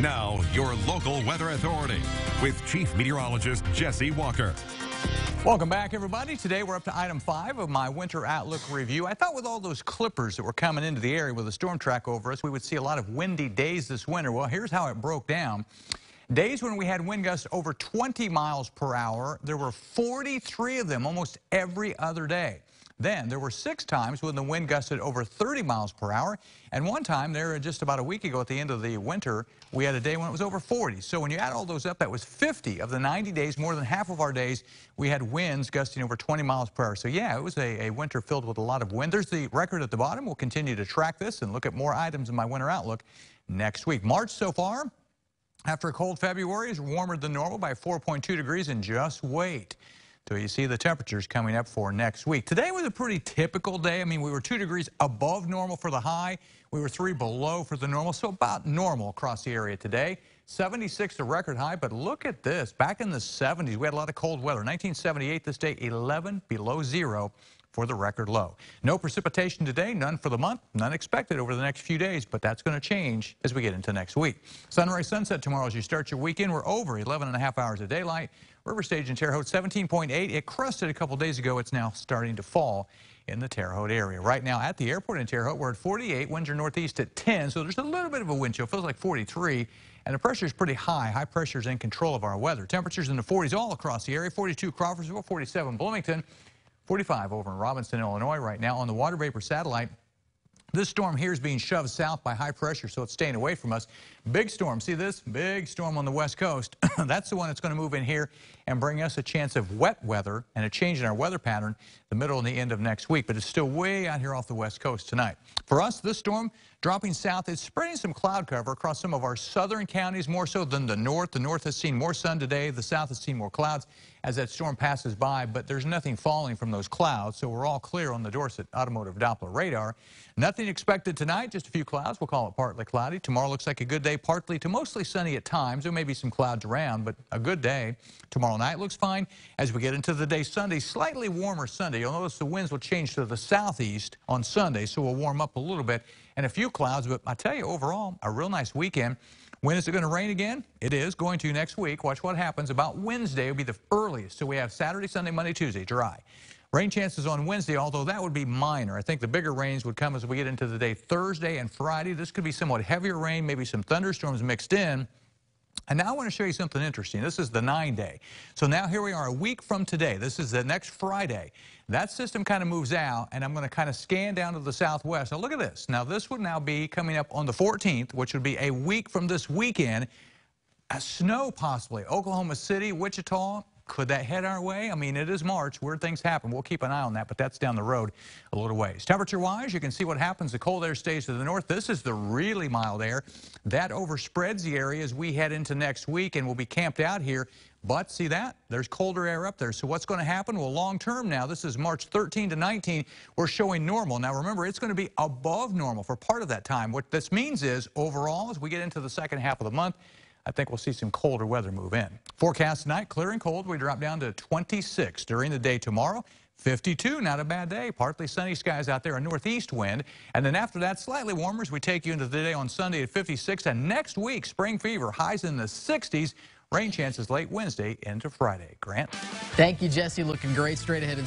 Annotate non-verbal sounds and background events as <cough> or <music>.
Now, your local weather authority with Chief Meteorologist Jesse Walker. Welcome back, everybody. Today we're up to item five of my winter outlook review. I thought with all those clippers that were coming into the area with a storm track over us, we would see a lot of windy days this winter. Well, here's how it broke down. Days when we had wind gusts over 20 miles per hour, there were 43 of them almost every other day. Then there were six times when the wind gusted over 30 miles per hour. And one time there just about a week ago at the end of the winter, we had a day when it was over 40. So when you add all those up, that was 50 of the 90 days, more than half of our days, we had winds gusting over 20 miles per hour. So yeah, it was a, a winter filled with a lot of wind. There's the record at the bottom. We'll continue to track this and look at more items in my winter outlook next week. March so far, after a cold February, is warmer than normal by 4.2 degrees and just wait. So you see the temperatures coming up for next week. Today was a pretty typical day. I mean, we were two degrees above normal for the high. We were three below for the normal, so about normal across the area today. 76 the record high, but look at this. Back in the 70s, we had a lot of cold weather. 1978, this day, 11 below zero for the record low. No precipitation today, none for the month, none expected over the next few days, but that's going to change as we get into next week. Sunrise sunset tomorrow as you start your weekend. We're over 11 and a half hours of daylight. River Stage in Terre Haute, 17.8. It crusted a couple days ago. It's now starting to fall in the Terre Haute area. Right now at the airport in Terre Haute, we're at 48. Winds are northeast at 10, so there's a little bit of a wind chill. Feels like 43. And the pressure is pretty high. High pressure is in control of our weather. Temperatures in the 40s all across the area. 42 Crawfordsville, 47 Bloomington, 45 over in Robinson, Illinois right now on the water vapor satellite. This storm here is being shoved south by high pressure, so it's staying away from us. Big storm. See this? Big storm on the west coast. <clears throat> that's the one that's going to move in here and bring us a chance of wet weather and a change in our weather pattern the middle and the end of next week. But it's still way out here off the west coast tonight. For us, this storm dropping south, it's spreading some cloud cover across some of our southern counties more so than the north. The north has seen more sun today. The south has seen more clouds as that storm passes by, but there's nothing falling from those clouds, so we're all clear on the Dorsett Automotive Doppler radar. Nothing expected tonight, just a few clouds. We'll call it partly cloudy. Tomorrow looks like a good day, partly to mostly sunny at times. There may be some clouds around, but a good day. Tomorrow night looks fine. As we get into the day Sunday, slightly warmer Sunday. You'll notice the winds will change to the southeast on Sunday, so we'll warm up a little bit and a few clouds, but I tell you, overall, a real nice weekend. When is it going to rain again? It is going to next week. Watch what happens. About Wednesday will be the earliest. So we have Saturday, Sunday, Monday, Tuesday, dry. Rain chances on Wednesday, although that would be minor. I think the bigger rains would come as we get into the day Thursday and Friday. This could be somewhat heavier rain, maybe some thunderstorms mixed in. And now I want to show you something interesting. This is the nine day. So now here we are a week from today. This is the next Friday. That system kind of moves out, and I'm going to kind of scan down to the southwest. Now look at this. Now this would now be coming up on the 14th, which would be a week from this weekend. A snow possibly. Oklahoma City, Wichita, could that head our way? I mean, it is March. Weird things happen. We'll keep an eye on that, but that's down the road a little ways. Temperature-wise, you can see what happens. The cold air stays to the north. This is the really mild air. That overspreads the area as we head into next week, and we'll be camped out here. But see that? There's colder air up there. So what's going to happen? Well, long term now, this is March 13 to 19, we're showing normal. Now, remember, it's going to be above normal for part of that time. What this means is, overall, as we get into the second half of the month, I think we'll see some colder weather move in. Forecast tonight, clear and cold. We drop down to 26 during the day tomorrow. 52, not a bad day. Partly sunny skies out there, a northeast wind. And then after that, slightly warmer as we take you into the day on Sunday at 56. And next week, spring fever, highs in the 60s. Rain chances late Wednesday into Friday. Grant? Thank you, Jesse. Looking great straight ahead in